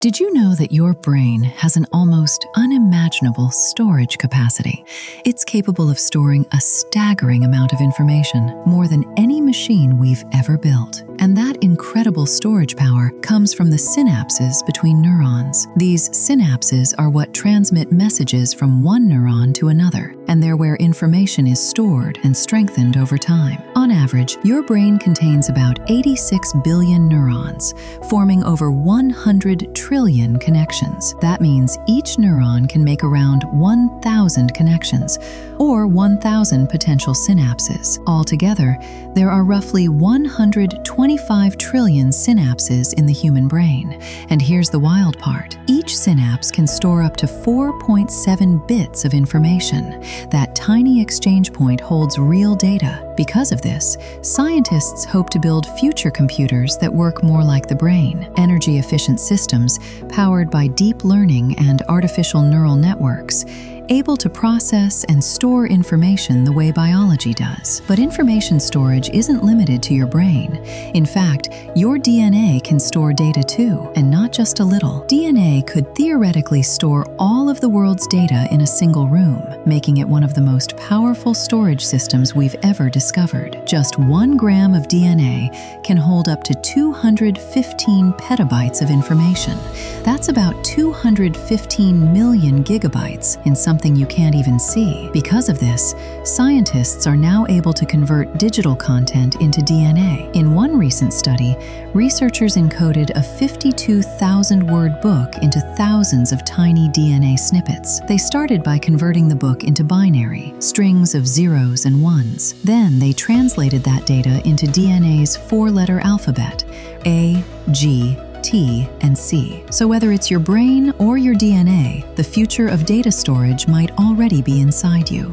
Did you know that your brain has an almost unimaginable storage capacity? It's capable of storing a staggering amount of information, more than any machine we've ever built. And that incredible storage power comes from the synapses between neurons. These synapses are what transmit messages from one neuron to another, and they're where information is stored and strengthened over time. On average, your brain contains about 86 billion neurons, forming over 100 trillion connections. That means each neuron can make around 1,000 connections, or 1,000 potential synapses. Altogether, there are roughly 125 trillion synapses in the human brain. And here's the wild part. Each synapse can store up to 4.7 bits of information. That tiny exchange point holds real data. Because of this, scientists hope to build future computers that work more like the brain, energy-efficient systems powered by deep learning and artificial neural networks, able to process and store information the way biology does. But information storage isn't limited to your brain. In fact, your DNA can store data too, and not just a little. DNA could theoretically store all of the world's data in a single room, making it one of the most powerful storage systems we've ever discovered. Discovered, just one gram of DNA can hold up to 215 petabytes of information. That's about 215 million gigabytes in something you can't even see. Because of this, scientists are now able to convert digital content into DNA. In one recent study, researchers encoded a 52,000 word book into thousands of tiny DNA snippets. They started by converting the book into binary, strings of zeros and ones. Then they translated that data into DNA's four letter alphabet A, G, T, and C. So whether it's your brain or your DNA, the future of data storage might already be inside you.